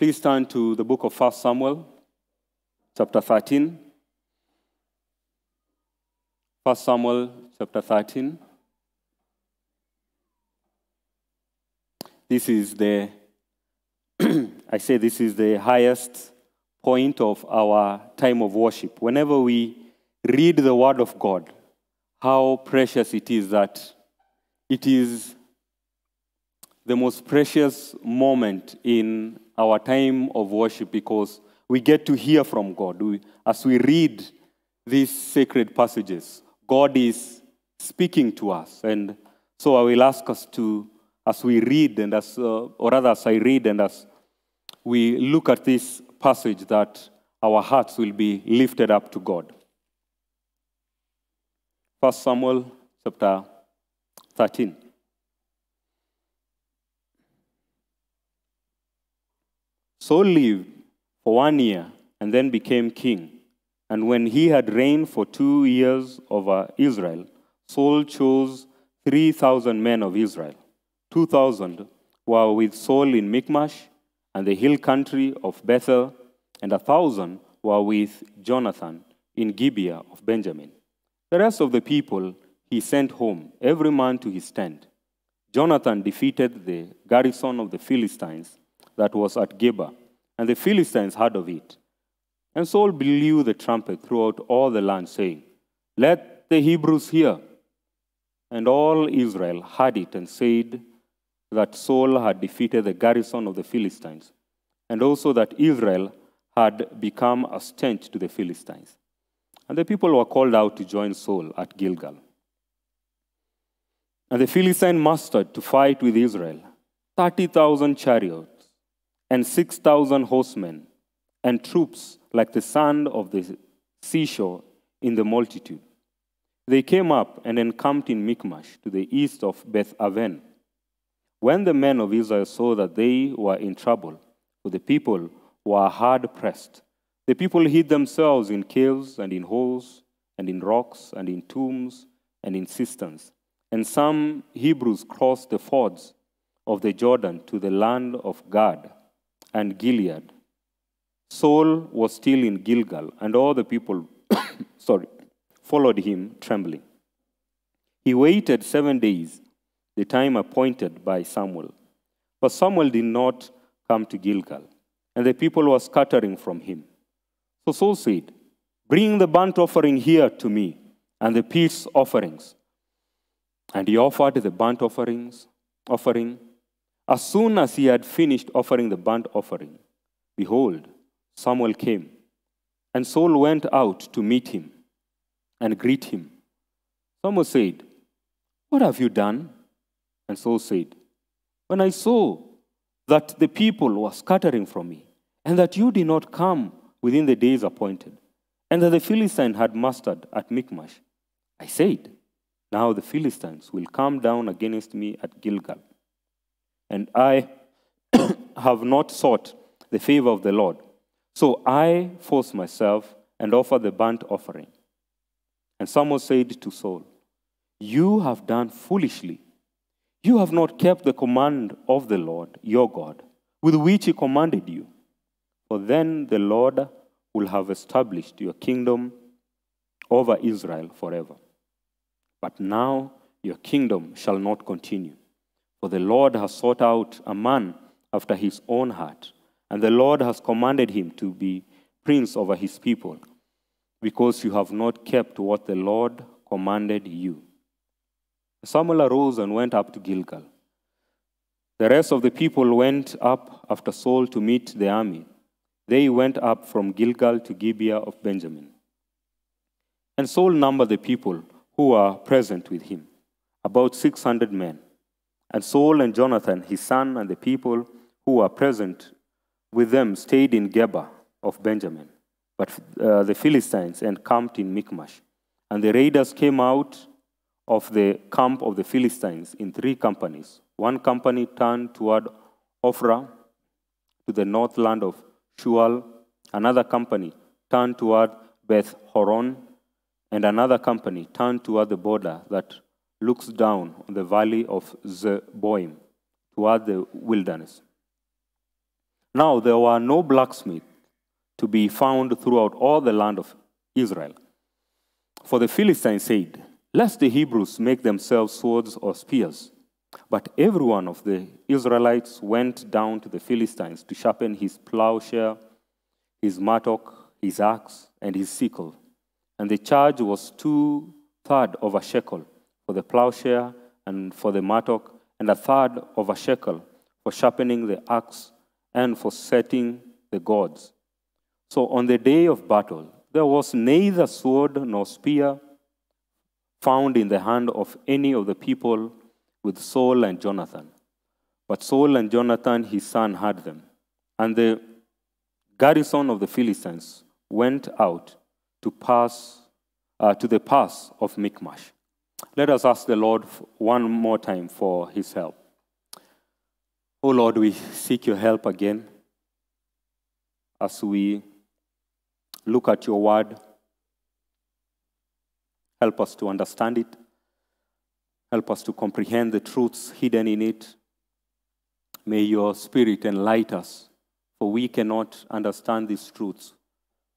Please turn to the book of 1 Samuel, chapter 13. 1 Samuel, chapter 13. This is the, I say this is the highest point of our time of worship. Whenever we read the Word of God, how precious it is that it is the most precious moment in our time of worship because we get to hear from God. We, as we read these sacred passages, God is speaking to us. And so I will ask us to, as we read, and as, uh, or rather, as I read, and as we look at this passage, that our hearts will be lifted up to God. First Samuel chapter 13. Saul lived for one year and then became king. And when he had reigned for two years over Israel, Saul chose 3,000 men of Israel. 2,000 were with Saul in Michmash and the hill country of Bethel, and a thousand were with Jonathan in Gibeah of Benjamin. The rest of the people he sent home, every man to his tent. Jonathan defeated the garrison of the Philistines that was at Geba, and the Philistines heard of it. And Saul blew the trumpet throughout all the land, saying, Let the Hebrews hear. And all Israel heard it and said that Saul had defeated the garrison of the Philistines, and also that Israel had become a stench to the Philistines. And the people were called out to join Saul at Gilgal. And the Philistine mustered to fight with Israel 30,000 chariots and 6,000 horsemen and troops like the sand of the seashore in the multitude. They came up and encamped in Michmash to the east of Beth Aven. When the men of Israel saw that they were in trouble, for the people were hard pressed, the people hid themselves in caves and in holes and in rocks and in tombs and in cisterns. And some Hebrews crossed the fords of the Jordan to the land of Gad and Gilead. Saul was still in Gilgal, and all the people, sorry, followed him trembling. He waited seven days, the time appointed by Samuel. But Samuel did not come to Gilgal, and the people were scattering from him. So Saul said, Bring the burnt offering here to me, and the peace offerings. And he offered the burnt offerings, offering. As soon as he had finished offering the burnt offering, behold, Samuel came, and Saul went out to meet him and greet him. Samuel said, What have you done? And Saul said, When I saw that the people were scattering from me, and that you did not come within the days appointed, and that the Philistines had mustered at Michmash, I said, Now the Philistines will come down against me at Gilgal. And I have not sought the favor of the Lord. So I forced myself and offered the burnt offering. And Samuel said to Saul, You have done foolishly. You have not kept the command of the Lord your God, with which he commanded you. For then the Lord will have established your kingdom over Israel forever. But now your kingdom shall not continue. For the Lord has sought out a man after his own heart, and the Lord has commanded him to be prince over his people, because you have not kept what the Lord commanded you. Samuel arose and went up to Gilgal. The rest of the people went up after Saul to meet the army. They went up from Gilgal to Gibeah of Benjamin. And Saul numbered the people who were present with him, about 600 men. And Saul and Jonathan, his son, and the people who were present with them stayed in Geba of Benjamin. But uh, the Philistines encamped in Michmash. And the raiders came out of the camp of the Philistines in three companies. One company turned toward Ophrah to the north land of Shual. Another company turned toward Beth Horon. And another company turned toward the border that looks down on the valley of Zeboim toward the wilderness. Now there were no blacksmiths to be found throughout all the land of Israel. For the Philistines said, Lest the Hebrews make themselves swords or spears. But every one of the Israelites went down to the Philistines to sharpen his plowshare, his mattock, his axe, and his sickle. And the charge was two third of a shekel for the plowshare and for the mattock, and a third of a shekel for sharpening the axe and for setting the goads. So on the day of battle, there was neither sword nor spear found in the hand of any of the people with Saul and Jonathan. But Saul and Jonathan, his son, had them. And the garrison of the Philistines went out to pass uh, to the pass of Michmash. Let us ask the Lord one more time for his help. Oh Lord, we seek your help again as we look at your word. Help us to understand it. Help us to comprehend the truths hidden in it. May your spirit enlighten us, for we cannot understand these truths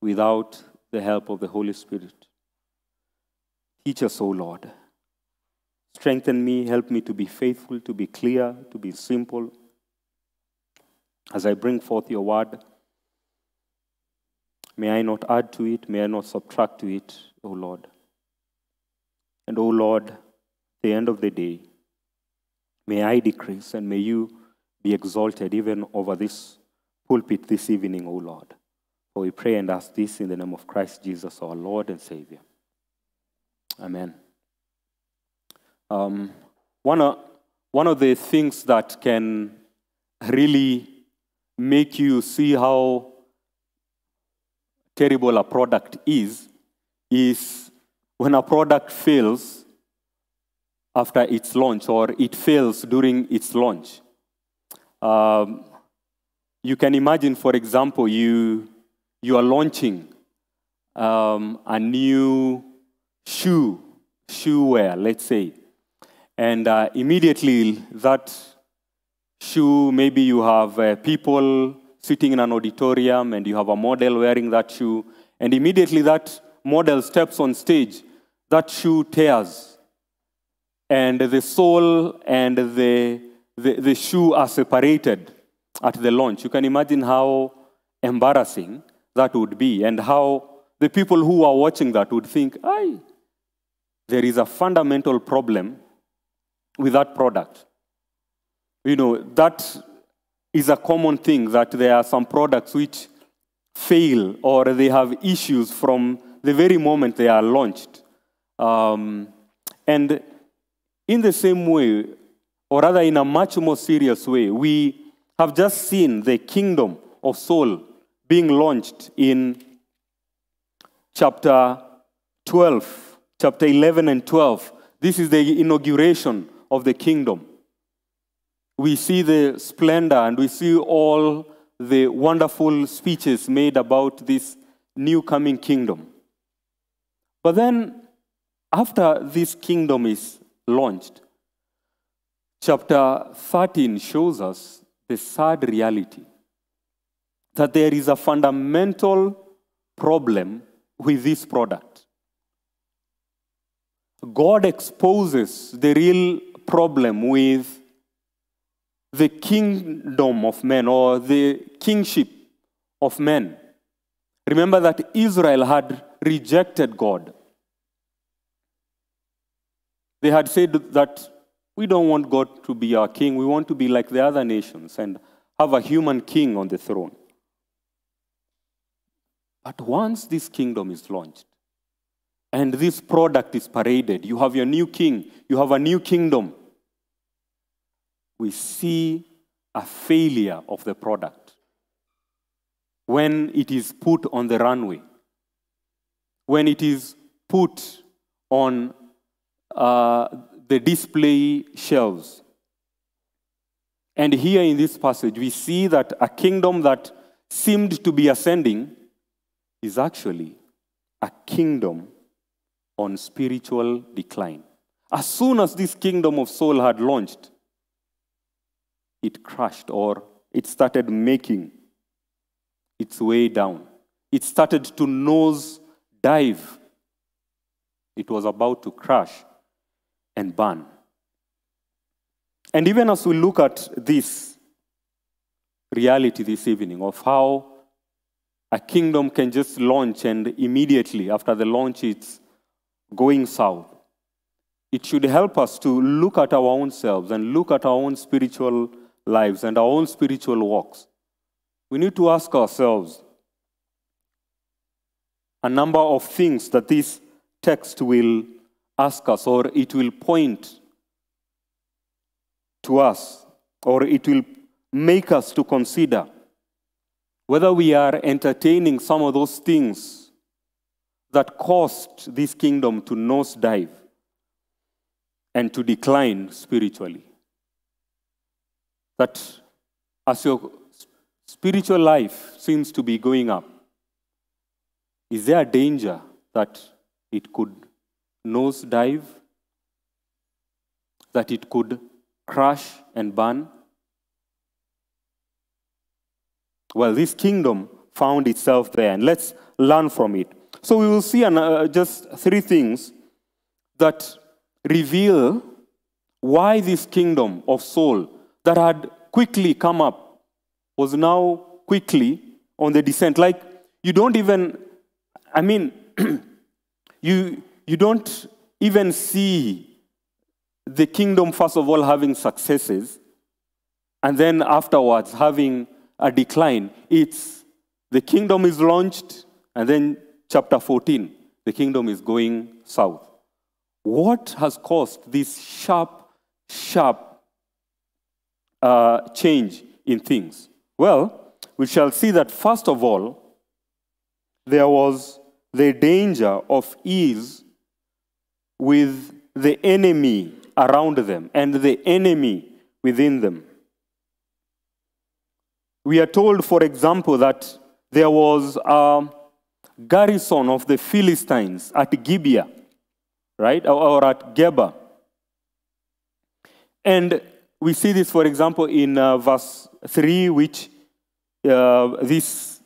without the help of the Holy Spirit. Teach us, O Lord. Strengthen me, help me to be faithful, to be clear, to be simple. As I bring forth your word, may I not add to it, may I not subtract to it, O Lord. And O Lord, the end of the day, may I decrease and may you be exalted even over this pulpit this evening, O Lord. For we pray and ask this in the name of Christ Jesus, our Lord and Savior. Amen. Um, one, of, one of the things that can really make you see how terrible a product is, is when a product fails after its launch or it fails during its launch. Um, you can imagine, for example, you, you are launching um, a new shoe, shoe wear, let's say. And uh, immediately that shoe, maybe you have uh, people sitting in an auditorium and you have a model wearing that shoe, and immediately that model steps on stage, that shoe tears. And the sole and the, the, the shoe are separated at the launch. You can imagine how embarrassing that would be and how the people who are watching that would think, "Aye, there is a fundamental problem with that product. You know, that is a common thing that there are some products which fail or they have issues from the very moment they are launched. Um, and in the same way, or rather in a much more serious way, we have just seen the kingdom of Saul being launched in chapter 12, chapter 11 and 12. This is the inauguration of the kingdom. We see the splendor and we see all the wonderful speeches made about this new coming kingdom. But then, after this kingdom is launched, chapter 13 shows us the sad reality that there is a fundamental problem with this product. God exposes the real problem with the kingdom of men or the kingship of men. Remember that Israel had rejected God. They had said that we don't want God to be our king, we want to be like the other nations and have a human king on the throne. But once this kingdom is launched and this product is paraded, you have your new king, you have a new kingdom, we see a failure of the product when it is put on the runway, when it is put on uh, the display shelves. And here in this passage, we see that a kingdom that seemed to be ascending is actually a kingdom on spiritual decline. As soon as this kingdom of Saul had launched, it crashed or it started making its way down. It started to nose dive. It was about to crash and burn. And even as we look at this reality this evening of how a kingdom can just launch and immediately after the launch it's going south, it should help us to look at our own selves and look at our own spiritual lives and our own spiritual walks. We need to ask ourselves a number of things that this text will ask us or it will point to us or it will make us to consider whether we are entertaining some of those things that caused this kingdom to nosedive and to decline spiritually. That as your spiritual life seems to be going up, is there a danger that it could nosedive? That it could crash and burn? Well, this kingdom found itself there, and let's learn from it. So we will see uh, just three things that reveal why this kingdom of Saul that had quickly come up was now quickly on the descent. Like you don't even, I mean, you, you don't even see the kingdom, first of all, having successes, and then afterwards having a decline. It's the kingdom is launched, and then chapter 14, the kingdom is going south. What has caused this sharp, sharp uh, change in things? Well, we shall see that first of all, there was the danger of ease with the enemy around them and the enemy within them. We are told, for example, that there was a garrison of the Philistines at Gibeah, right, or at Geba. And we see this, for example, in uh, verse 3, which uh, this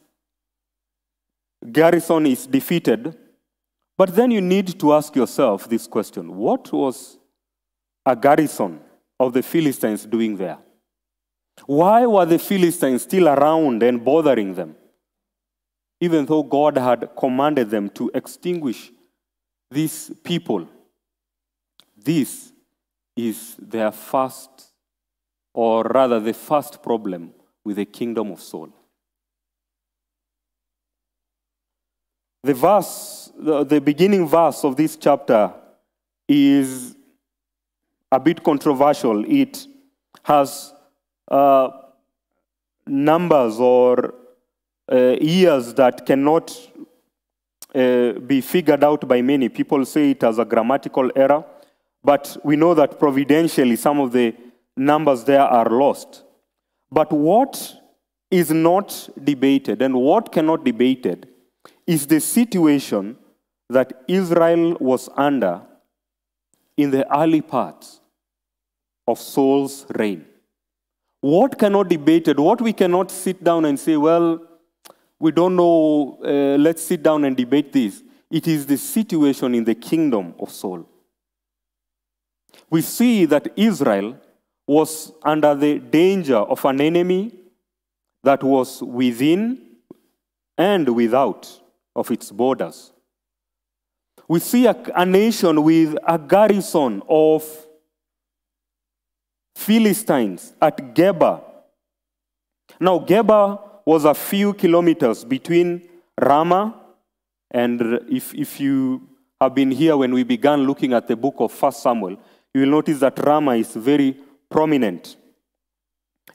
garrison is defeated. But then you need to ask yourself this question What was a garrison of the Philistines doing there? Why were the Philistines still around and bothering them? Even though God had commanded them to extinguish these people, this is their first, or rather, the first problem with the kingdom of Saul. The verse, the, beginning verse of this chapter is a bit controversial. It has uh, numbers or uh, years that cannot uh, be figured out by many. People say it as a grammatical error, but we know that providentially some of the numbers there are lost. But what is not debated and what cannot be debated is the situation that Israel was under in the early parts of Saul's reign. What cannot be debated, what we cannot sit down and say, well, we don't know, uh, let's sit down and debate this. It is the situation in the kingdom of Saul. We see that Israel was under the danger of an enemy that was within and without of its borders. We see a, a nation with a garrison of Philistines at Geba. Now, Geba was a few kilometers between Ramah and if, if you have been here when we began looking at the book of First Samuel, you will notice that Ramah is very prominent.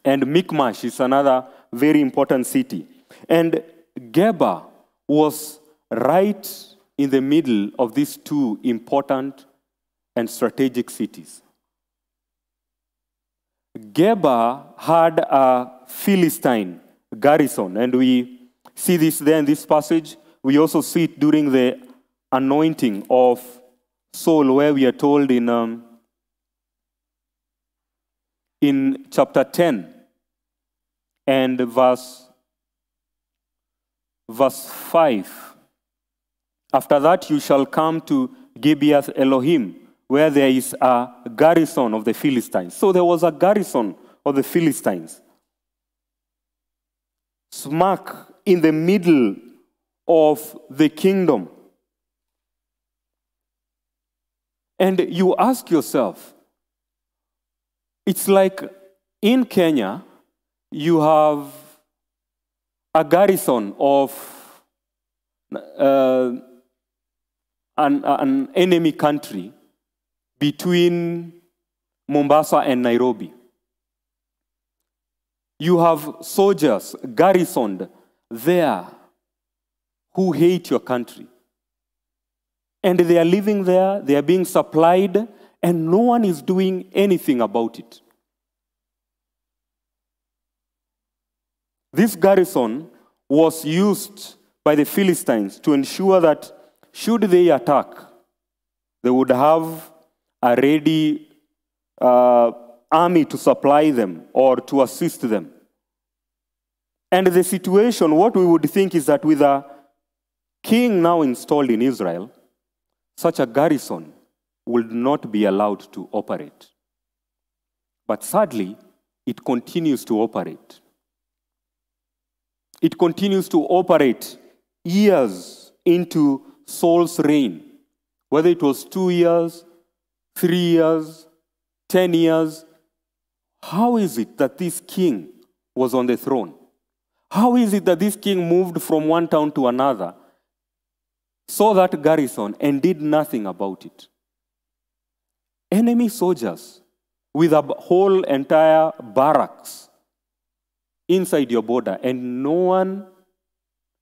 And Michmash is another very important city. And Geba was right in the middle of these two important and strategic cities. Geba had a Philistine garrison, and we see this there in this passage. We also see it during the anointing of Saul, where we are told in, um, in chapter 10 and verse verse 5. After that, you shall come to Gibeath Elohim, where there is a garrison of the Philistines. So there was a garrison of the Philistines. Smack in the middle of the kingdom. And you ask yourself, it's like in Kenya, you have a garrison of uh, an, an enemy country between Mombasa and Nairobi. You have soldiers garrisoned there who hate your country. And they are living there, they are being supplied, and no one is doing anything about it. This garrison was used by the Philistines to ensure that should they attack, they would have a ready uh, army to supply them or to assist them. And the situation, what we would think is that with a king now installed in Israel, such a garrison would not be allowed to operate. But sadly, it continues to operate. It continues to operate years into Saul's reign, whether it was two years, three years, ten years. How is it that this king was on the throne? How is it that this king moved from one town to another, saw that garrison, and did nothing about it? Enemy soldiers with a whole entire barracks inside your border, and no one,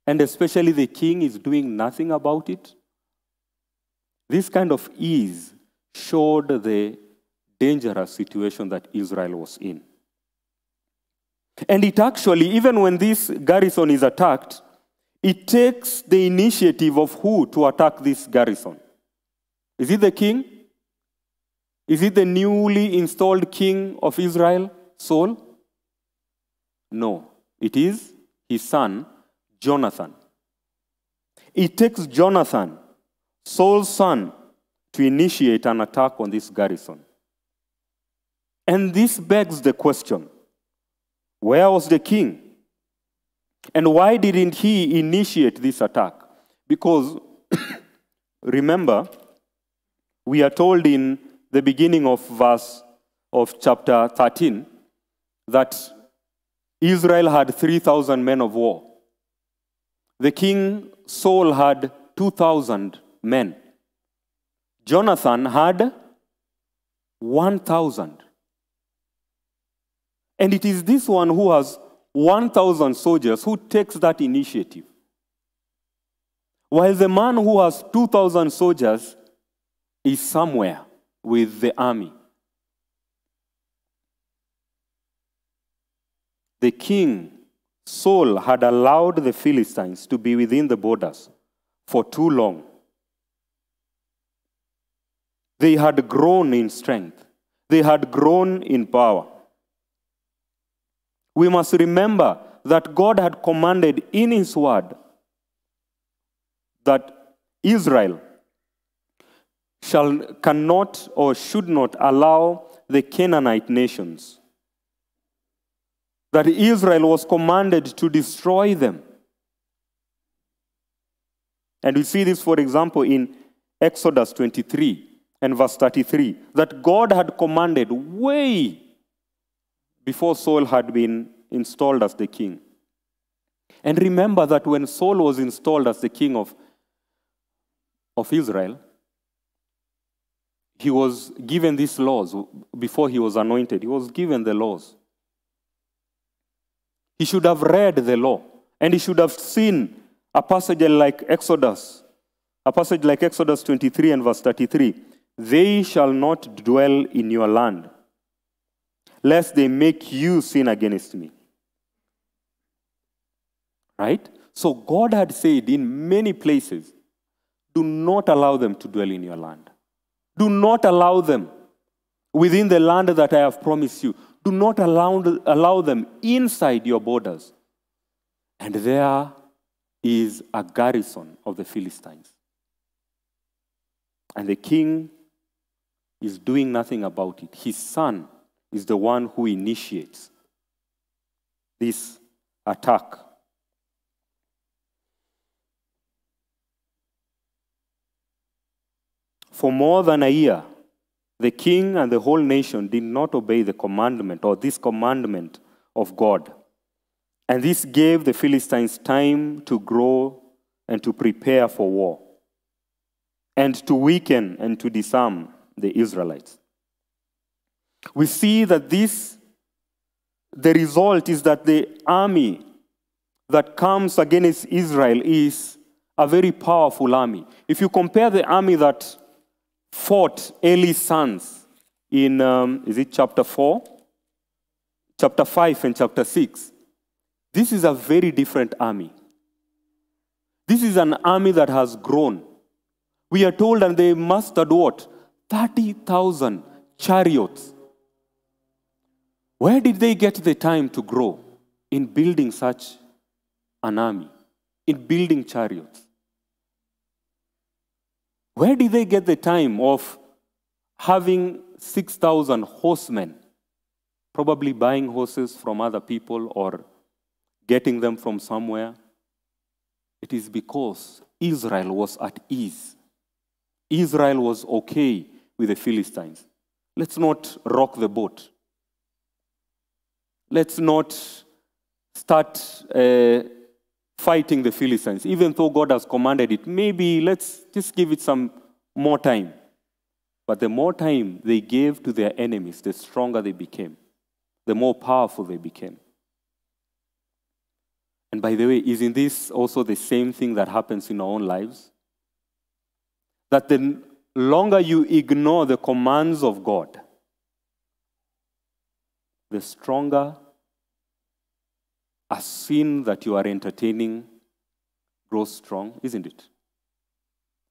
and especially the king, is doing nothing about it? This kind of ease showed the dangerous situation that Israel was in. And it actually, even when this garrison is attacked, it takes the initiative of who to attack this garrison? Is it the king? Is it the newly installed king of Israel, Saul? No, it is his son, Jonathan. It takes Jonathan, Saul's son, to initiate an attack on this garrison. And this begs the question where was the king? And why didn't he initiate this attack? Because remember, we are told in the beginning of verse of chapter 13 that Israel had 3,000 men of war. The king Saul had 2,000 men. Jonathan had 1,000. And it is this one who has 1,000 soldiers who takes that initiative. While the man who has 2,000 soldiers is somewhere with the army. the king, Saul, had allowed the Philistines to be within the borders for too long. They had grown in strength, they had grown in power. We must remember that God had commanded in His word that Israel shall, cannot or should not allow the Canaanite nations that Israel was commanded to destroy them. And we see this, for example, in Exodus 23 and verse 33, that God had commanded way before Saul had been installed as the king. And remember that when Saul was installed as the king of, of Israel, he was given these laws before he was anointed. He was given the laws. He should have read the law and he should have seen a passage like Exodus, a passage like Exodus 23 and verse 33. They shall not dwell in your land, lest they make you sin against me. Right? So God had said in many places, do not allow them to dwell in your land. Do not allow them within the land that I have promised you. Do not allow, allow them inside your borders. And there is a garrison of the Philistines. And the king is doing nothing about it. His son is the one who initiates this attack. For more than a year, the king and the whole nation did not obey the commandment or this commandment of God. And this gave the Philistines time to grow and to prepare for war, and to weaken and to disarm the Israelites. We see that this, the result is that the army that comes against Israel is a very powerful army. If you compare the army that fought Eli's sons in, um, is it chapter 4? Chapter 5 and chapter 6. This is a very different army. This is an army that has grown. We are told and they mustered what? 30,000 chariots. Where did they get the time to grow? In building such an army, in building chariots. Where did they get the time of having 6,000 horsemen, probably buying horses from other people or getting them from somewhere? It is because Israel was at ease. Israel was okay with the Philistines. Let's not rock the boat. Let's not start uh, fighting the Philistines, even though God has commanded it. Maybe let's just give it some more time. But the more time they gave to their enemies, the stronger they became, the more powerful they became. And by the way, isn't this also the same thing that happens in our own lives? That the longer you ignore the commands of God, the stronger a sin that you are entertaining grows strong, isn't it?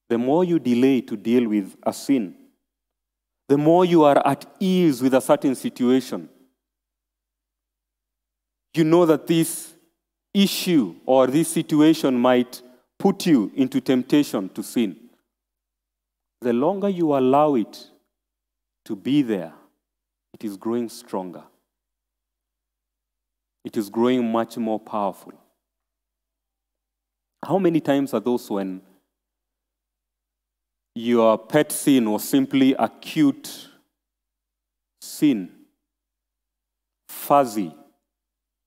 The more you delay to deal with a sin, the more you are at ease with a certain situation. You know that this issue or this situation might put you into temptation to sin. The longer you allow it to be there, it is growing stronger it is growing much more powerful. How many times are those when your pet sin was simply acute sin, fuzzy,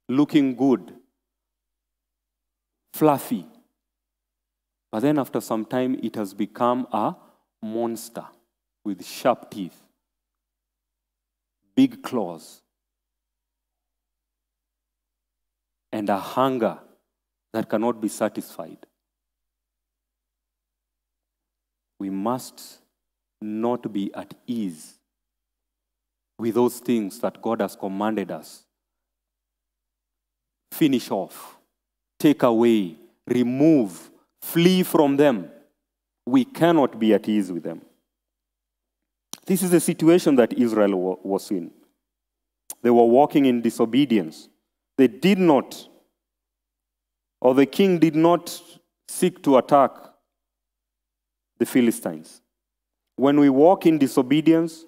looking good, fluffy, but then after some time it has become a monster with sharp teeth, big claws, and a hunger that cannot be satisfied. We must not be at ease with those things that God has commanded us. Finish off, take away, remove, flee from them. We cannot be at ease with them. This is the situation that Israel was in. They were walking in disobedience. They did not, or the king did not seek to attack the Philistines. When we walk in disobedience,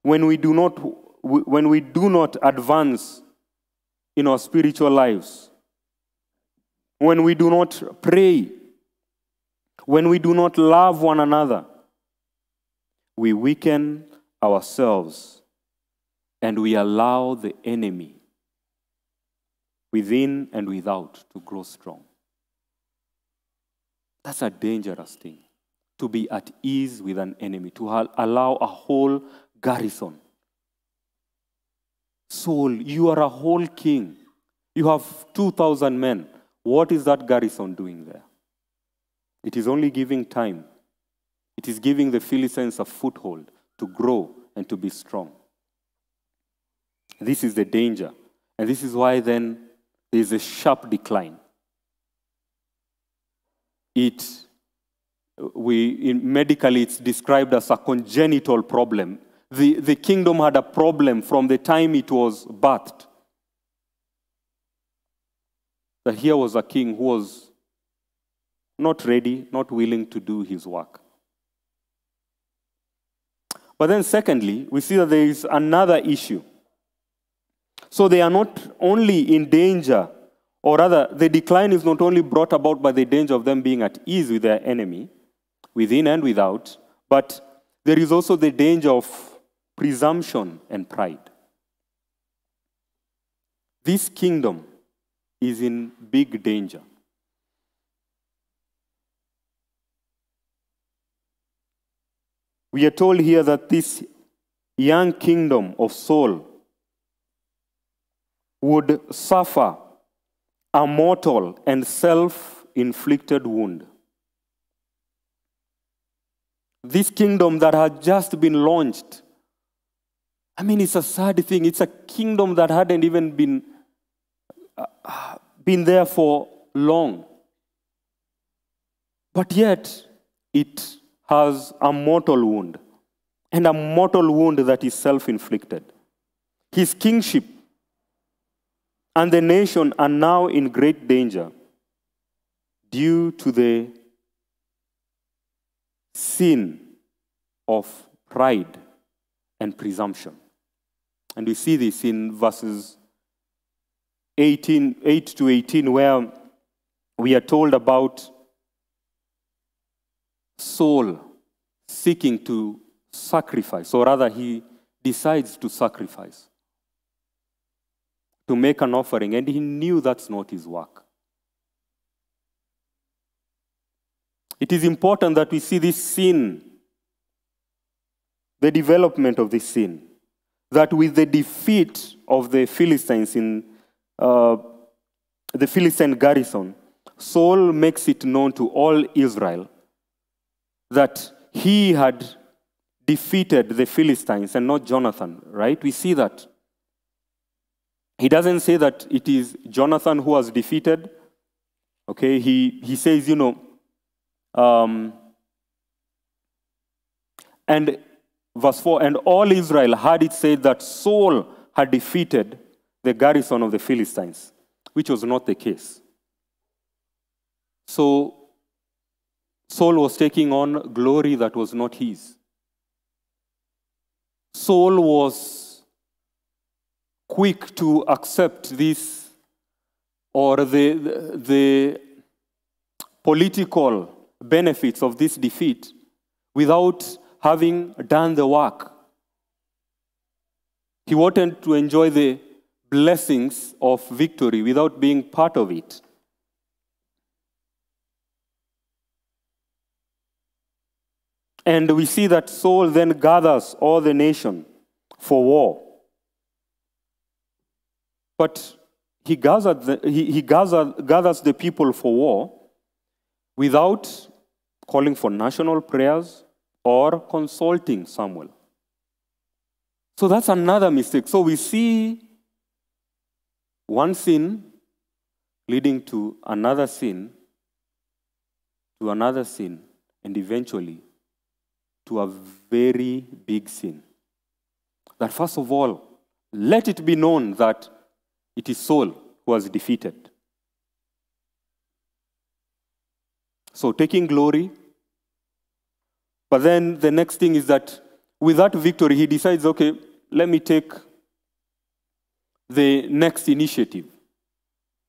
when we do not, when we do not advance in our spiritual lives, when we do not pray, when we do not love one another, we weaken ourselves and we allow the enemy within and without, to grow strong. That's a dangerous thing. To be at ease with an enemy, to allow a whole garrison. Saul, you are a whole king. You have 2,000 men. What is that garrison doing there? It is only giving time. It is giving the Philistines a foothold to grow and to be strong. This is the danger. And this is why then there is a sharp decline. It, we, medically, it's described as a congenital problem. The, the kingdom had a problem from the time it was birthed. That here was a king who was not ready, not willing to do his work. But then, secondly, we see that there is another issue. So they are not only in danger, or rather, the decline is not only brought about by the danger of them being at ease with their enemy, within and without, but there is also the danger of presumption and pride. This kingdom is in big danger. We are told here that this young kingdom of Saul would suffer a mortal and self inflicted wound. This kingdom that had just been launched. I mean, it's a sad thing. It's a kingdom that hadn't even been, uh, been there for long. But yet, it has a mortal wound, and a mortal wound that is self inflicted. His kingship and the nation are now in great danger due to the sin of pride and presumption. And we see this in verses 18, 8 to 18, where we are told about Saul seeking to sacrifice, or rather, he decides to sacrifice, to make an offering, and he knew that's not his work. It is important that we see this sin, the development of this sin, that with the defeat of the Philistines in uh, the Philistine garrison, Saul makes it known to all Israel that he had defeated the Philistines and not Jonathan, right? We see that. He doesn't say that it is Jonathan who was defeated. Okay, he, he says, you know, um, and verse 4 and all Israel had it said that Saul had defeated the garrison of the Philistines, which was not the case. So Saul was taking on glory that was not his. Saul was quick to accept this or the, the political benefits of this defeat without having done the work. He wanted to enjoy the blessings of victory without being part of it. And we see that Saul then gathers all the nation for war. But he, gathered the, he, he gathered, gathers the people for war without calling for national prayers or consulting Samuel. So that's another mistake. So we see one sin leading to another sin, to another sin, and eventually to a very big sin. That first of all, let it be known that it is Saul who was defeated. So taking glory. But then the next thing is that with that victory, he decides, okay, let me take the next initiative.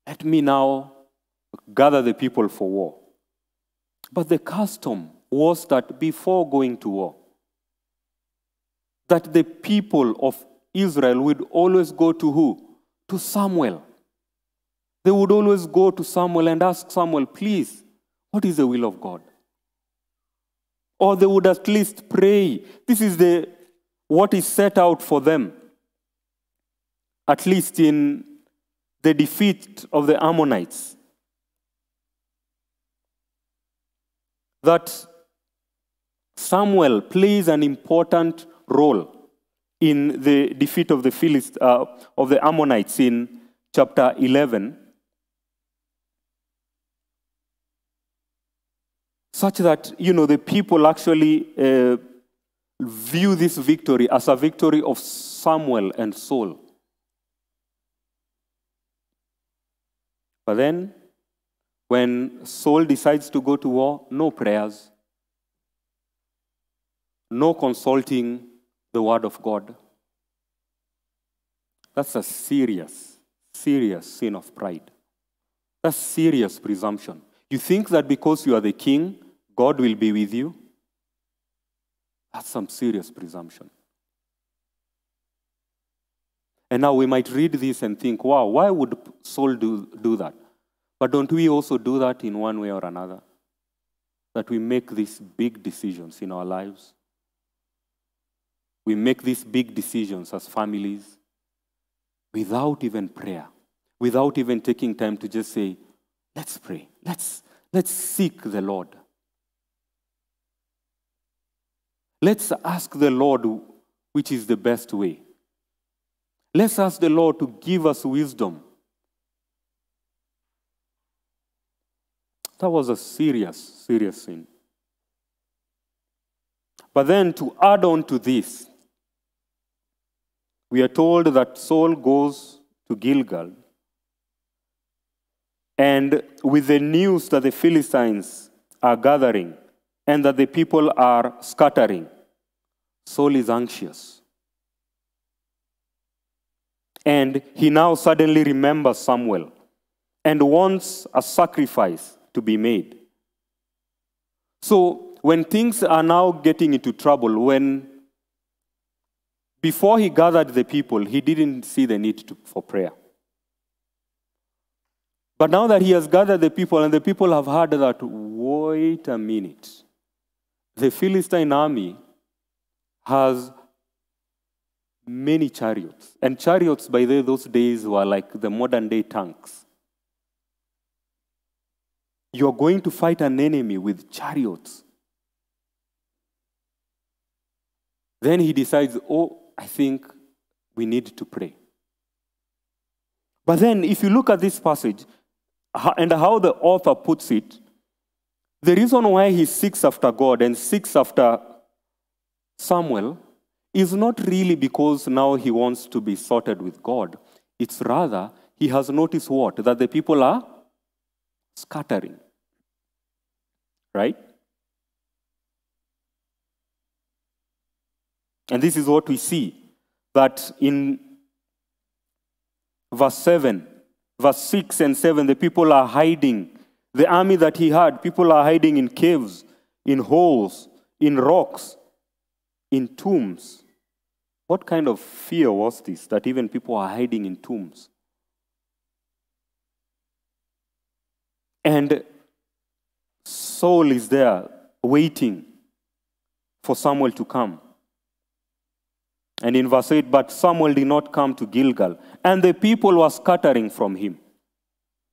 Let me now gather the people for war. But the custom was that before going to war, that the people of Israel would always go to who? To Samuel. They would always go to Samuel and ask Samuel, please, what is the will of God? Or they would at least pray. This is the what is set out for them. At least in the defeat of the Ammonites. That Samuel plays an important role in the defeat of the Philist, uh, of the Ammonites in chapter 11, such that you know the people actually uh, view this victory as a victory of Samuel and Saul. But then when Saul decides to go to war, no prayers, no consulting the word of God. That's a serious, serious sin of pride. That's serious presumption. You think that because you are the king, God will be with you? That's some serious presumption. And now we might read this and think, wow, why would Saul do, do that? But don't we also do that in one way or another? That we make these big decisions in our lives. We make these big decisions as families without even prayer, without even taking time to just say, let's pray, let's, let's seek the Lord. Let's ask the Lord which is the best way. Let's ask the Lord to give us wisdom. That was a serious, serious sin. But then to add on to this, we are told that Saul goes to Gilgal. And with the news that the Philistines are gathering and that the people are scattering, Saul is anxious. And he now suddenly remembers Samuel and wants a sacrifice to be made. So, when things are now getting into trouble, when before he gathered the people, he didn't see the need to, for prayer. But now that he has gathered the people and the people have heard that, wait a minute, the Philistine army has many chariots. And chariots, by the, those days, were like the modern day tanks. You're going to fight an enemy with chariots. Then he decides, oh, I think we need to pray. But then, if you look at this passage and how the author puts it, the reason why he seeks after God and seeks after Samuel is not really because now he wants to be sorted with God. It's rather he has noticed what? That the people are scattering. Right? And this is what we see that in verse 7, verse 6 and 7, the people are hiding. The army that he had, people are hiding in caves, in holes, in rocks, in tombs. What kind of fear was this that even people are hiding in tombs? And Saul is there waiting for Samuel to come. And in verse 8, but Samuel did not come to Gilgal, and the people were scattering from him.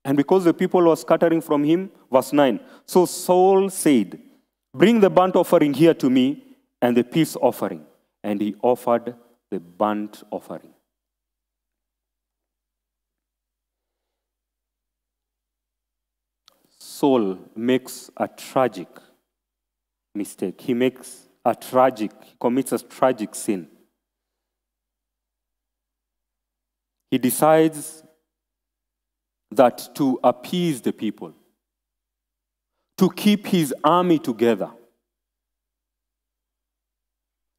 And because the people were scattering from him, verse 9, so Saul said, Bring the burnt offering here to me, and the peace offering. And he offered the burnt offering. Saul makes a tragic mistake. He makes a tragic, he commits a tragic sin. He decides that to appease the people, to keep his army together,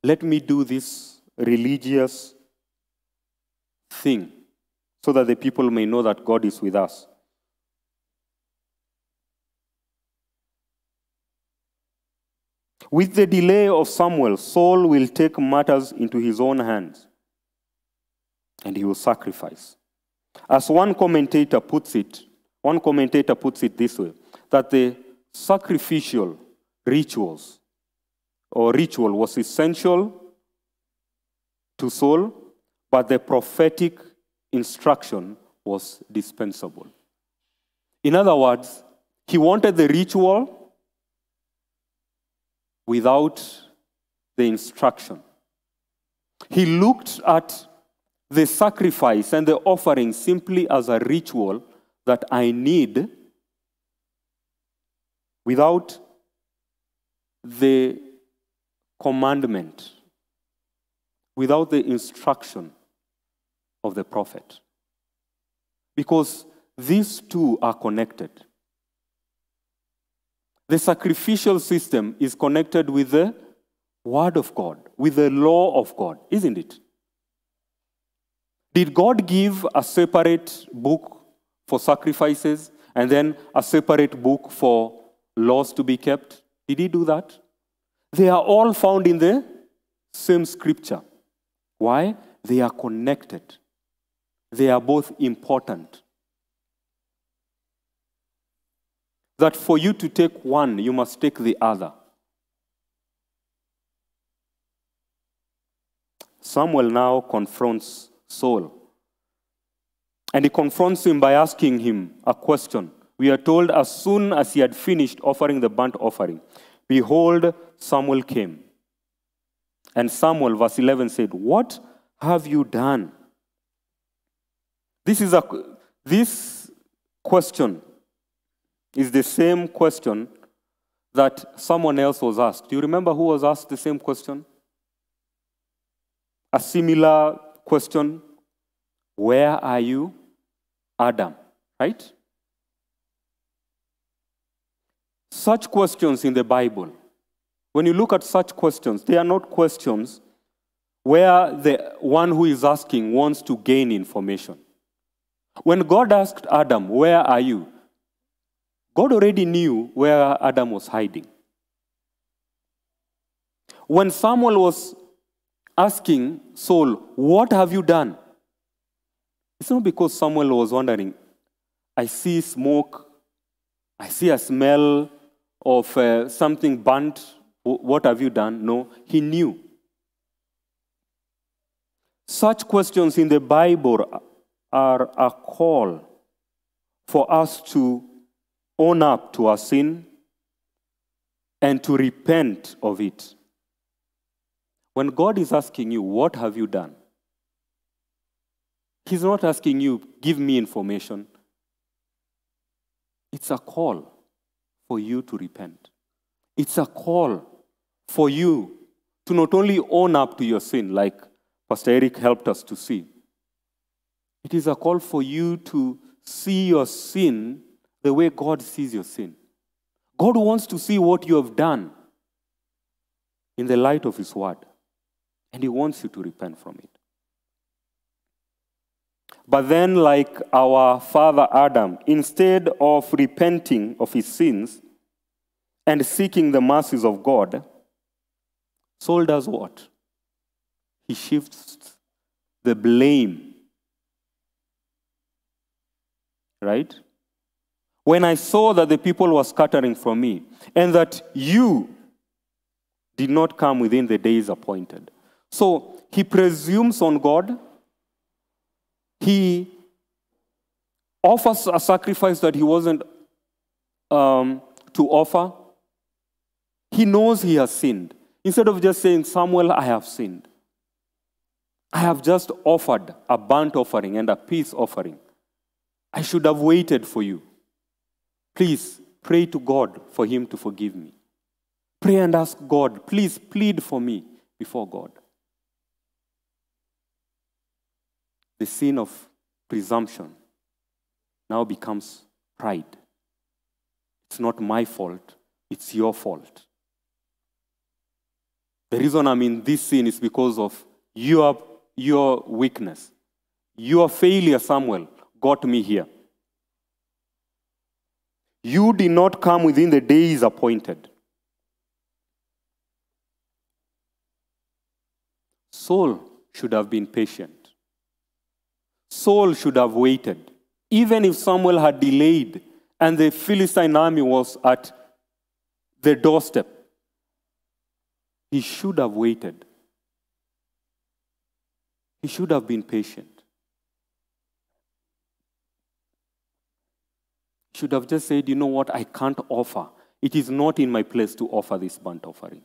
let me do this religious thing so that the people may know that God is with us. With the delay of Samuel, Saul will take matters into his own hands and he will sacrifice. As one commentator puts it, one commentator puts it this way that the sacrificial rituals or ritual was essential to Saul, but the prophetic instruction was dispensable. In other words, he wanted the ritual without the instruction. He looked at the sacrifice and the offering simply as a ritual that I need without the commandment without the instruction of the prophet. Because these two are connected. the sacrificial system is connected with the Word of God, with the law of God, isn't it? Did God give a separate book for sacrifices and then a separate book for laws to be kept? Did He do that? They are all found in the same scripture. Why? They are connected, they are both important. that for you to take one, you must take the other. Samuel now confronts Saul. And he confronts him by asking him a question. We are told as soon as he had finished offering the burnt offering, behold, Samuel came. And Samuel, verse 11, said, What have you done? This is a this question is the same question that someone else was asked. Do you remember who was asked the same question? A similar question Where are you? Adam, right? Such questions in the Bible, when you look at such questions, they are not questions where the one who is asking wants to gain information. When God asked Adam, Where are you? God already knew where Adam was hiding. When Samuel was asking Saul, What have you done? It's not because Samuel was wondering, I see smoke, I see a smell of uh, something burnt. What have you done? No, he knew. Such questions in the Bible are a call for us to own up to our sin and to repent of it. When God is asking you, What have you done? He's not asking you, Give me information. It's a call for you to repent. It's a call for you to not only own up to your sin, like Pastor Eric helped us to see, it is a call for you to see your sin the way God sees your sin. God wants to see what you have done in the light of His Word, and He wants you to repent from it. But then, like our father Adam, instead of repenting of his sins and seeking the mercies of God, Saul does what? He shifts the blame. Right? when I saw that the people were scattering from me, and that you did not come within the days appointed. So he presumes on God. He offers a sacrifice that he wasn't um, to offer. He knows he has sinned. Instead of just saying, Samuel, I have sinned, I have just offered a burnt offering and a peace offering. I should have waited for you. Please pray to God for Him to forgive me. Pray and ask God, please plead for me before God. The sin of presumption now becomes pride. It's not my fault, it's your fault. The reason I'm in this sin is because of your, your weakness. Your failure, Samuel, got me here. You did not come within the days appointed. Saul should have been patient. Saul should have waited. Even if Samuel had delayed and the Philistine army was at the doorstep, he should have waited. He should have been patient. should have just said, you know what, I can't offer. It is not in my place to offer this burnt offering.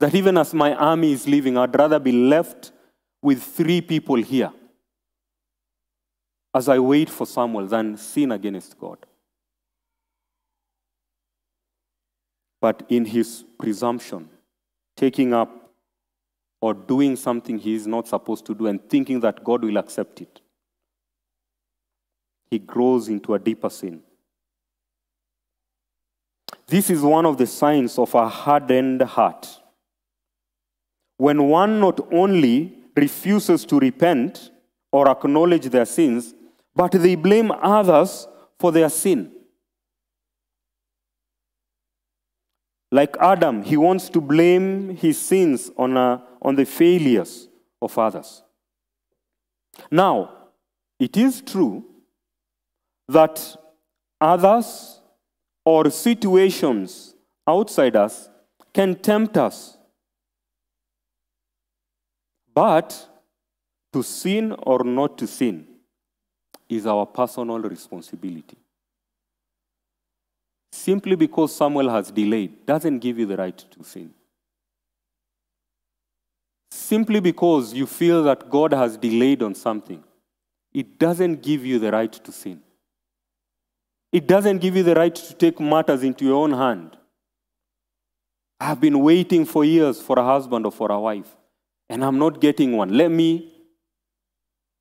That even as my army is leaving, I'd rather be left with three people here as I wait for Samuel than sin against God. But in his presumption, taking up or doing something he is not supposed to do and thinking that God will accept it, he grows into a deeper sin. this is one of the signs of a hardened heart. When one not only refuses to repent or acknowledge their sins, but they blame others for their sin. Like Adam, he wants to blame his sins on, a, on the failures of others. Now, it is true that others or situations outside us can tempt us. But to sin or not to sin is our personal responsibility. Simply because Samuel has delayed doesn't give you the right to sin. Simply because you feel that God has delayed on something, it doesn't give you the right to sin. It doesn't give you the right to take matters into your own hand. I've been waiting for years for a husband or for a wife, and I'm not getting one. Let me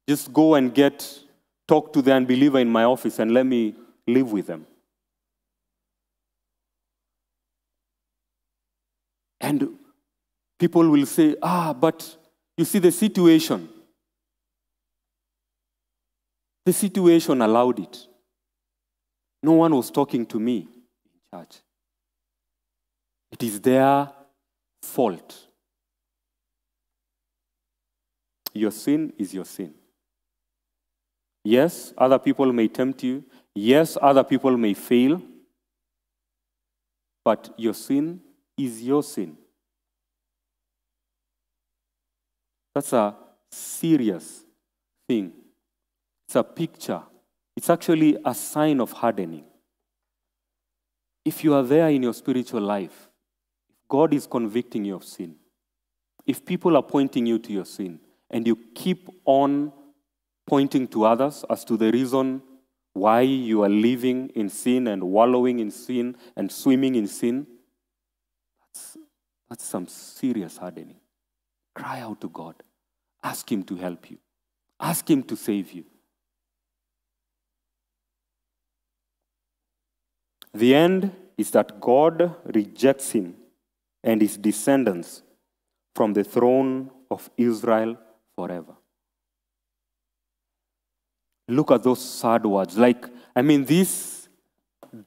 just go and get, talk to the unbeliever in my office and let me live with them. And people will say, ah, but you see the situation. The situation allowed it. No one was talking to me in church. It is their fault. Your sin is your sin. Yes, other people may tempt you. Yes, other people may fail. But your sin is your sin. That's a serious thing. It's a picture. It's actually a sign of hardening. If you are there in your spiritual life, if God is convicting you of sin, if people are pointing you to your sin, and you keep on pointing to others as to the reason why you are living in sin and wallowing in sin and swimming in sin, that's, that's some serious hardening. Cry out to God. Ask Him to help you, ask Him to save you. The end is that God rejects him and his descendants from the throne of Israel forever. Look at those sad words. Like, I mean, this,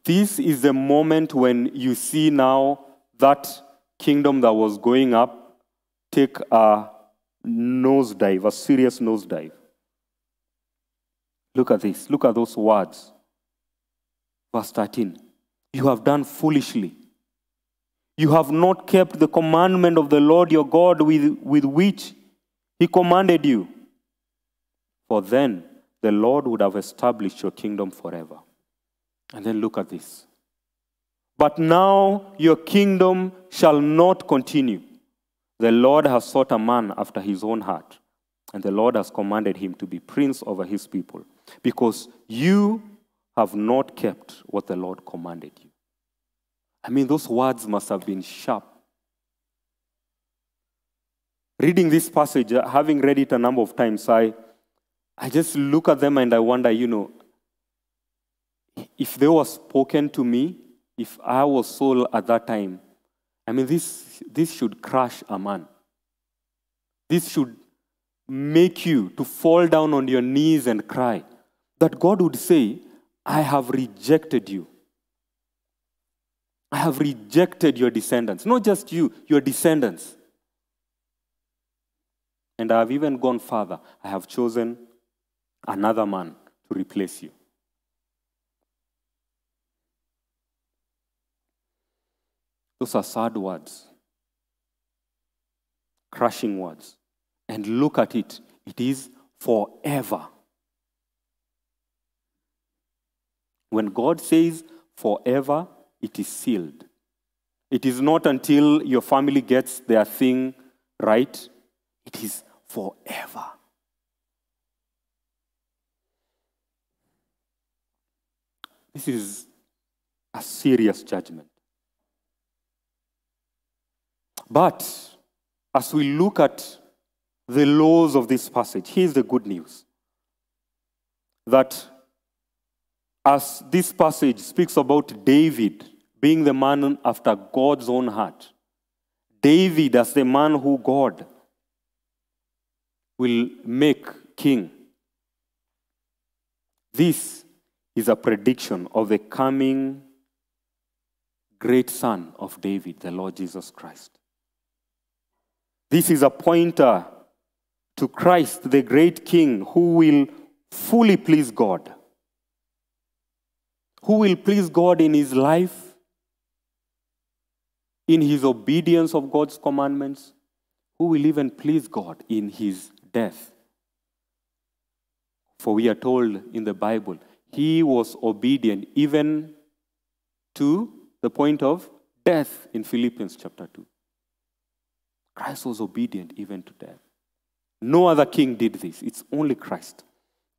this is the moment when you see now that kingdom that was going up take a nosedive, a serious nosedive. Look at this. Look at those words. Verse 13. You have done foolishly. You have not kept the commandment of the Lord your God with, with which he commanded you. For then the Lord would have established your kingdom forever. And then look at this. But now your kingdom shall not continue. The Lord has sought a man after his own heart, and the Lord has commanded him to be prince over his people, because you have not kept what the Lord commanded you. I mean, those words must have been sharp. Reading this passage, having read it a number of times, I, I just look at them and I wonder, you know, if they were spoken to me, if I was Saul at that time, I mean, this, this should crush a man. This should make you to fall down on your knees and cry. That God would say, I have rejected you. I have rejected your descendants. Not just you, your descendants. And I have even gone further. I have chosen another man to replace you. Those are sad words, crushing words. And look at it, it is forever. When God says forever, it is sealed. It is not until your family gets their thing right, it is forever. This is a serious judgment. But as we look at the laws of this passage, here's the good news that as this passage speaks about David being the man after God's own heart. David as the man who God will make king. This is a prediction of the coming great son of David, the Lord Jesus Christ. This is a pointer to Christ, the great king, who will fully please God. Who will please God in his life, in his obedience of God's commandments, who will even please God in his death. For we are told in the Bible, he was obedient even to the point of death in Philippians chapter 2. Christ was obedient even to death. No other king did this, it's only Christ.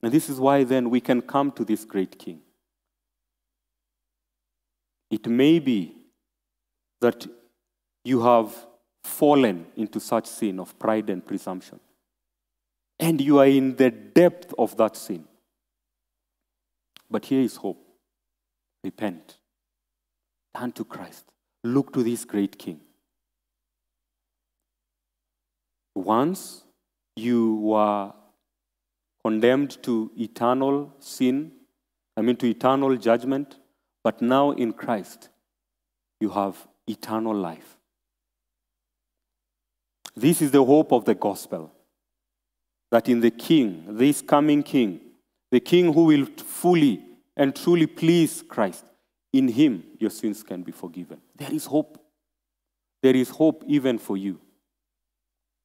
And this is why then we can come to this great king. It may be that you have fallen into such sin of pride and presumption, and you are in the depth of that sin. But here is hope. Repent. Turn to Christ. Look to this great King. Once you were condemned to eternal sin, I mean to eternal judgment, but now in Christ you have eternal life. This is the hope of the gospel that in the King, this coming King, the King who will fully and truly please Christ, in him your sins can be forgiven. There is hope. There is hope even for you.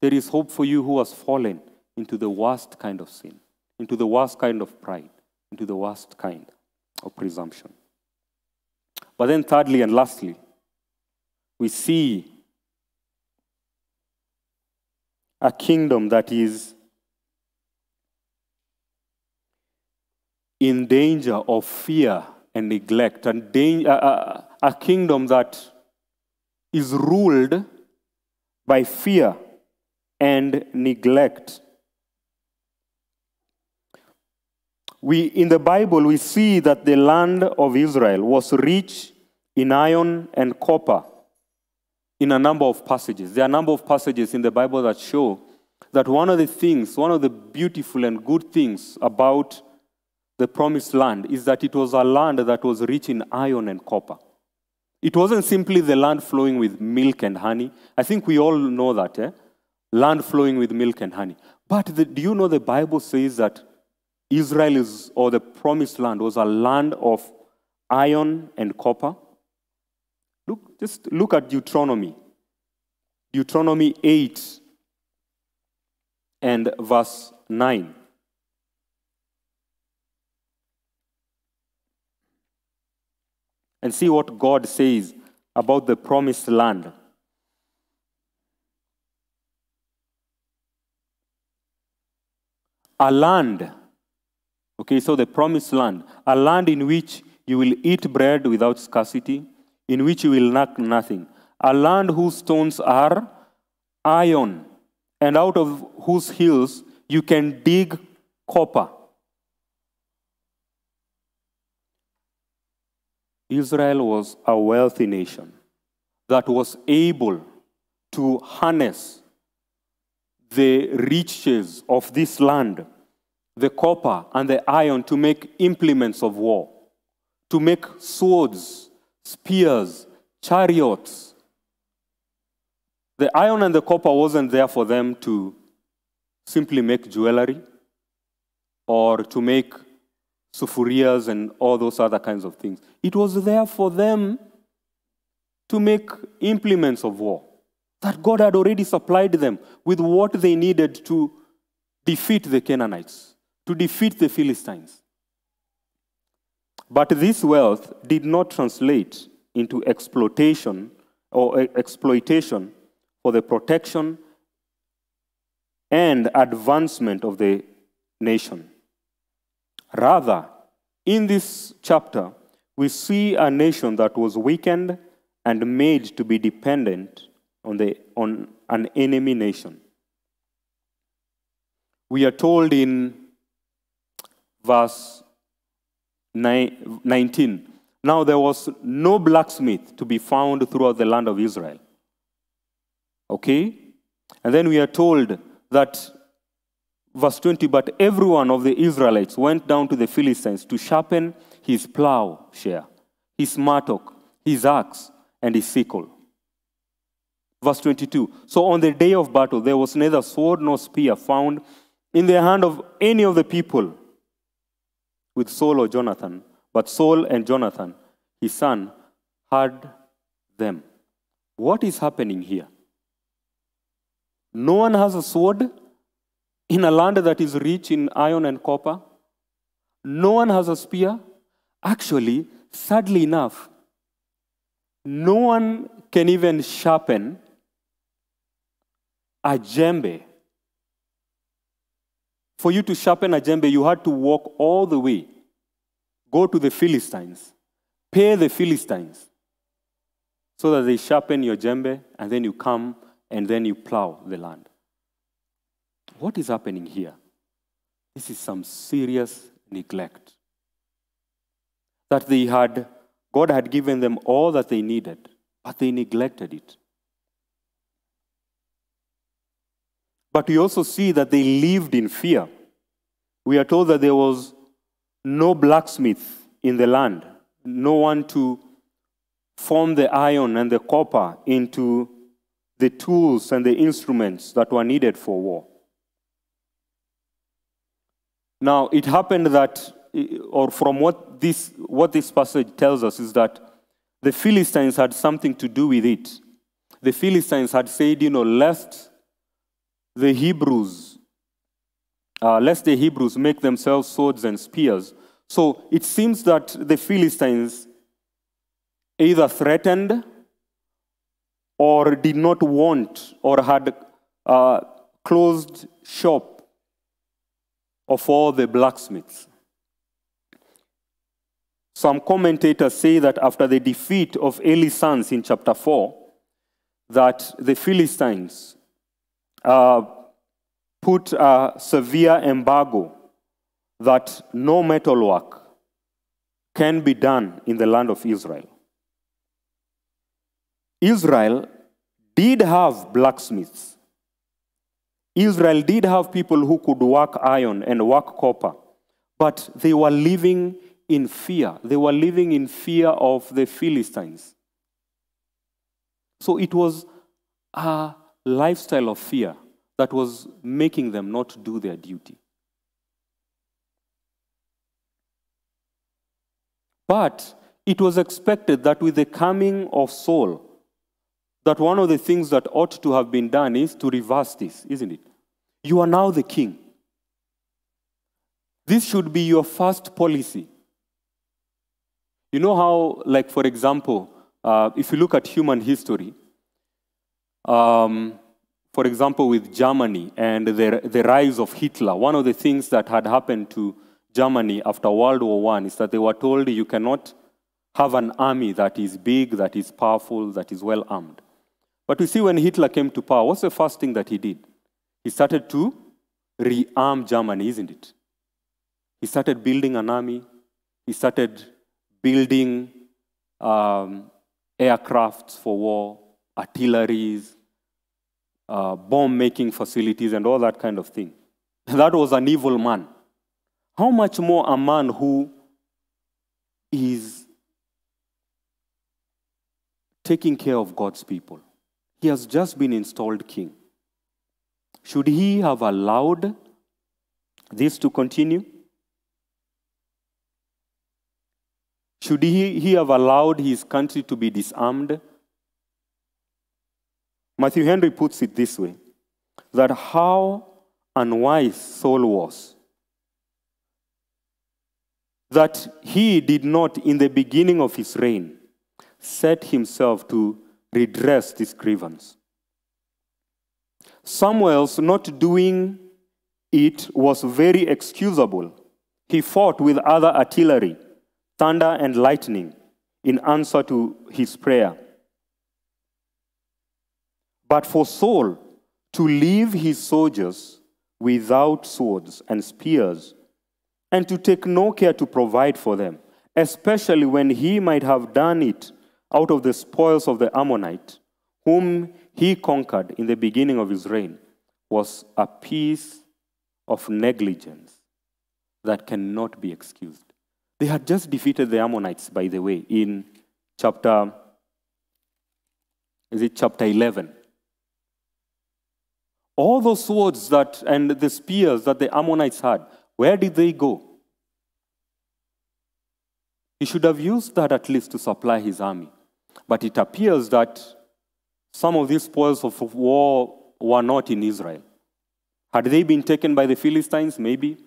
There is hope for you who has fallen into the worst kind of sin, into the worst kind of pride, into the worst kind of presumption. But then, thirdly and lastly, we see a kingdom that is in danger of fear and neglect, and a, a, kingdom that is ruled by fear and neglect. We, in the Bible, we see that the land of Israel was rich in iron and copper in a number of passages. There are a number of passages in the Bible that show that one of the things, one of the beautiful and good things about the promised land is that it was a land that was rich in iron and copper. It wasn't simply the land flowing with milk and honey. I think we all know that, eh? Land flowing with milk and honey. But the, do you know the Bible says that Israel is, or the promised land was a land of iron and copper? Look, just look at Deuteronomy. Deuteronomy 8 and verse 9. And see what God says about the promised land. A land, okay, so the promised land, a land in which you will eat bread without scarcity, in which you will lack nothing, a land whose stones are iron, and out of whose hills you can dig copper. Israel was a wealthy nation that was able to harness the riches of this land, the copper and the iron, to make implements of war, to make swords, spears, chariots. The iron and the copper wasn't there for them to simply make jewelry or to make sufurias and all those other kinds of things. It was there for them to make implements of war. That God had already supplied them with what they needed to defeat the Canaanites, to defeat the Philistines. But this wealth did not translate into exploitation or eh, exploitation for the protection and advancement of the nation. Rather, in this chapter, we see a nation that was weakened and made to be dependent on, the, on an enemy nation. We are told in verse 19 Now there was no blacksmith to be found throughout the land of Israel. Okay? And then we are told that, verse 20, but every one of the Israelites went down to the Philistines to sharpen his plowshare, his mattock, his axe, and his sickle. Verse 22 So on the day of battle, there was neither sword nor spear found in the hand of any of the people with Saul or Jonathan, but Saul and Jonathan, his son, had them. What is happening here? No one has a sword in a land that is rich in iron and copper. No one has a spear. Actually, sadly enough, no one can even sharpen a jembe. For you to sharpen a jembe, you had to walk all the way, go to the Philistines, pay the Philistines so that they sharpen your jembe, and then you come and then you plow the land. What is happening here? This is some serious neglect. That they had, God had given them all that they needed, but they neglected it. But we also see that they lived in fear. We are told that there was no blacksmith in the land, no one to form the iron and the copper into the tools and the instruments that were needed for war. Now, it happened that, or from what this, what this passage tells us, is that the Philistines had something to do with it. The Philistines had said, you know, lest the Hebrews, uh, lest the Hebrews make themselves swords and spears. So it seems that the Philistines either threatened or did not want or had uh, closed shop of all the blacksmiths. Some commentators say that after the defeat of Eli's sons in chapter 4, that the Philistines uh, put a severe embargo that no metalwork can be done in the land of Israel. Israel did have blacksmiths. Israel did have people who could work iron and work copper, but they were living in fear. They were living in fear of the Philistines. So it was a lifestyle of fear that was making them not do their duty. But it was expected that with the coming of Saul, that one of the things that ought to have been done is to reverse this, isn't it? You are now the king. This should be your first policy. You know how, like, for example, uh, if you look at human history, um, for example, with Germany and the, the rise of Hitler, one of the things that had happened to Germany after World War I is that they were told you cannot have an army that is big, that is powerful, that is well armed. But we see when Hitler came to power, what's the first thing that he did? He started to rearm Germany, isn't it? He started building an army. He started building um, aircrafts for war, artilleries, uh, bomb making facilities, and all that kind of thing. That was an evil man. How much more a man who is taking care of God's people? He has just been installed king. Should he have allowed this to continue? Should he, he have allowed his country to be disarmed? Matthew Henry puts it this way that how unwise Saul was. That he did not, in the beginning of his reign, set himself to redress this grievance. Samuel's not doing it was very excusable. He fought with other artillery, thunder and lightning, in answer to his prayer. But for Saul to leave his soldiers without swords and spears, and to take no care to provide for them, especially when he might have done it out of the spoils of the Ammonite, whom he conquered in the beginning of his reign, was a piece of negligence that cannot be excused. They had just defeated the Ammonites, by the way, in chapter, is it chapter 11? All those swords that and the spears that the Ammonites had, where did they go? He should have used that at least to supply his army. But it appears that some of these spoils of war were not in Israel. Had they been taken by the Philistines? Maybe.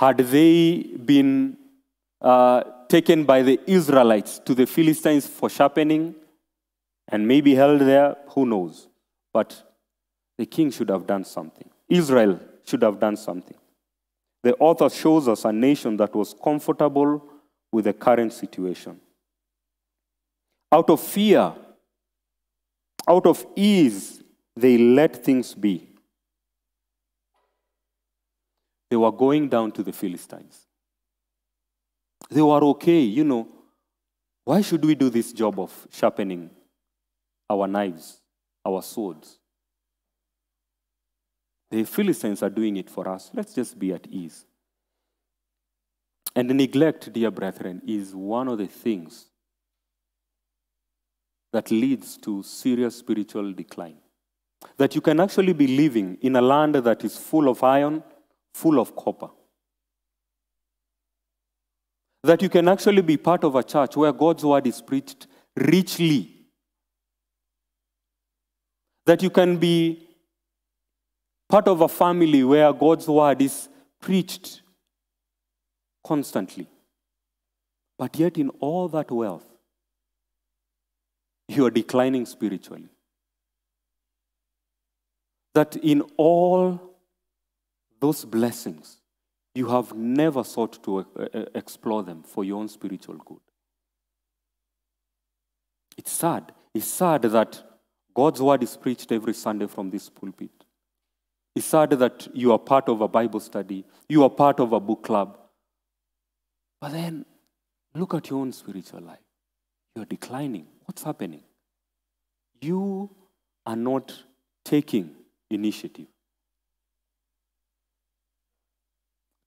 Had they been uh, taken by the Israelites to the Philistines for sharpening and maybe held there? Who knows? But the king should have done something. Israel should have done something. The author shows us a nation that was comfortable with the current situation. Out of fear, out of ease, they let things be. They were going down to the Philistines. They were okay, you know. Why should we do this job of sharpening our knives, our swords? The Philistines are doing it for us. Let's just be at ease. And neglect, dear brethren, is one of the things that leads to serious spiritual decline. That you can actually be living in a land that is full of iron, full of copper. That you can actually be part of a church where God's word is preached richly. That you can be part of a family where God's word is preached constantly. But yet, in all that wealth, you are declining spiritually. That in all those blessings, you have never sought to uh, uh, explore them for your own spiritual good. It's sad. It's sad that God's word is preached every Sunday from this pulpit. It's sad that you are part of a Bible study, you are part of a book club. But then look at your own spiritual life. You're declining. What's happening? You are not taking initiative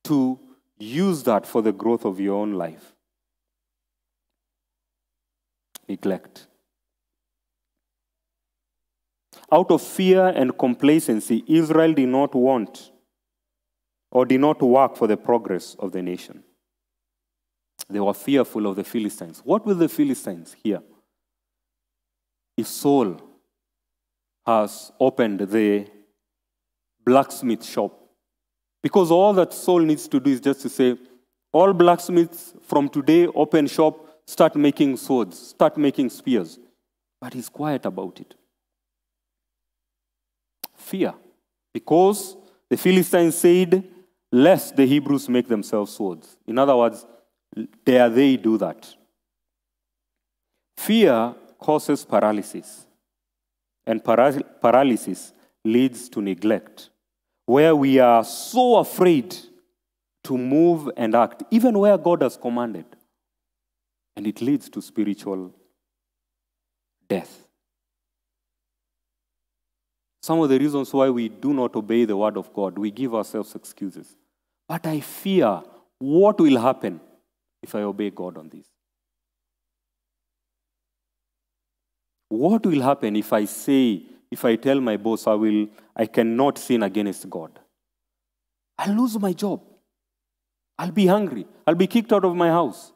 to use that for the growth of your own life. Neglect. Out of fear and complacency, Israel did not want or did not work for the progress of the nation. They were fearful of the Philistines. What will the Philistines hear? If Saul has opened the blacksmith shop, because all that Saul needs to do is just to say, all blacksmiths from today open shop, start making swords, start making spears. But he's quiet about it fear. Because the Philistines said, lest the Hebrews make themselves swords. In other words, dare they do that? Fear causes paralysis, and para- paralysis leads to neglect, where we are so afraid to move and act, even where God has commanded. And it leads to spiritual death. Some of the reasons why we do not obey the word of God, we give ourselves excuses. But I fear what will happen if I obey God on this. What will happen if I say, if I tell my boss I will I cannot sin against God? I'll lose my job. I'll be hungry. I'll be kicked out of my house.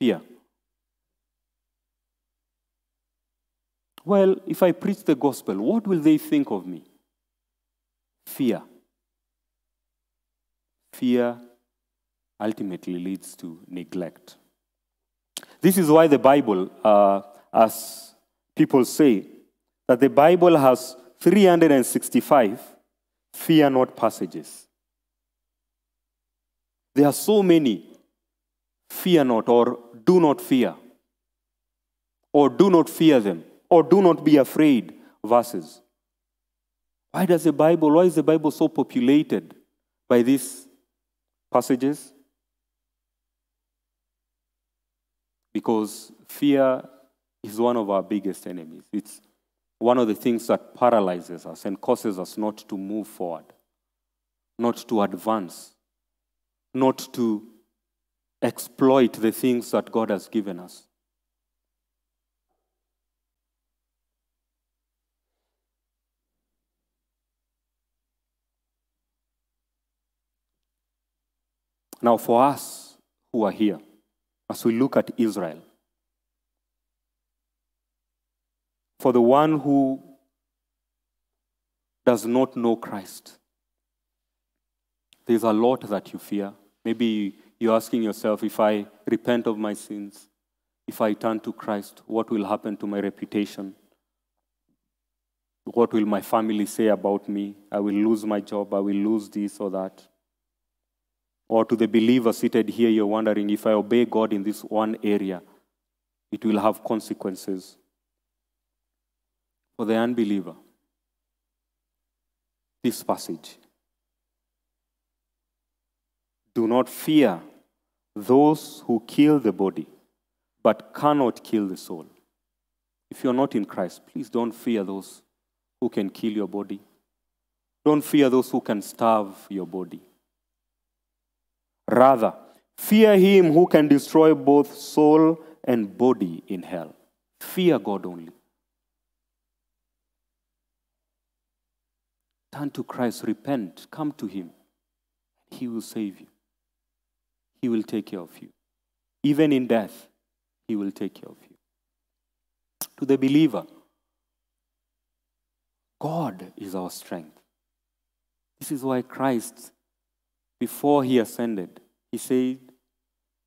Fear. Well, if I preach the gospel, what will they think of me? Fear. Fear ultimately leads to neglect. This is why the Bible, uh, as people say, that the Bible has 365 fear not passages. There are so many fear not or do not fear or do not fear them or do not be afraid verses. Why does the Bible, why is the Bible so populated by these passages? because fear is one of our biggest enemies. It's one of the things that paralyzes us and causes us not to move forward, not to advance, not to exploit the things that God has given us. Now, for us who are here, as we look at Israel, for the one who does not know Christ, there's a lot that you fear. Maybe you're asking yourself if I repent of my sins, if I turn to Christ, what will happen to my reputation? What will my family say about me? I will lose my job, I will lose this or that. Or to the believer seated here, you're wondering if I obey God in this one area, it will have consequences. For the unbeliever, this passage do not fear those who kill the body, but cannot kill the soul. If you're not in Christ, please don't fear those who can kill your body. Don't fear those who can starve your body. Rather, fear him who can destroy both soul and body in hell. Fear God only. Turn to Christ, repent, come to him. He will save you. He will take care of you. Even in death, he will take care of you. To the believer, God is our strength. This is why Christ before he ascended, he said,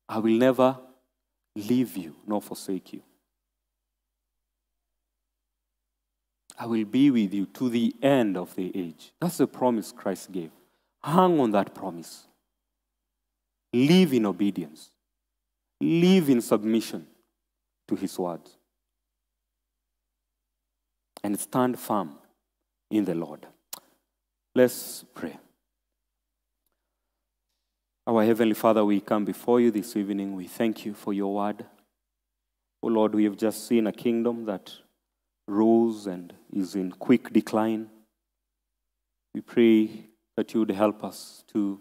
I will never leave you nor forsake you. I will be with you to the end of the age. That's the promise Christ gave. Hang on that promise. Live in obedience. Live in submission to his words. And stand firm in the Lord. Let's pray. Our Heavenly Father, we come before you this evening. We thank you for your word. Oh Lord, we have just seen a kingdom that rose and is in quick decline. We pray that you would help us to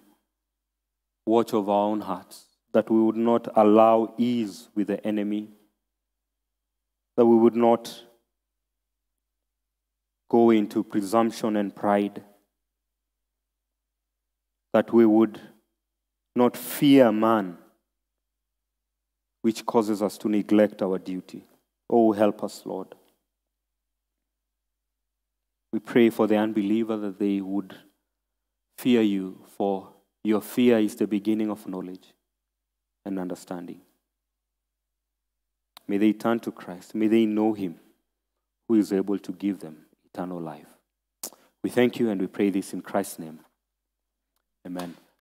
watch over our own hearts, that we would not allow ease with the enemy, that we would not go into presumption and pride, that we would not fear man, which causes us to neglect our duty. Oh, help us, Lord. We pray for the unbeliever that they would fear you, for your fear is the beginning of knowledge and understanding. May they turn to Christ. May they know him who is able to give them eternal life. We thank you and we pray this in Christ's name. Amen.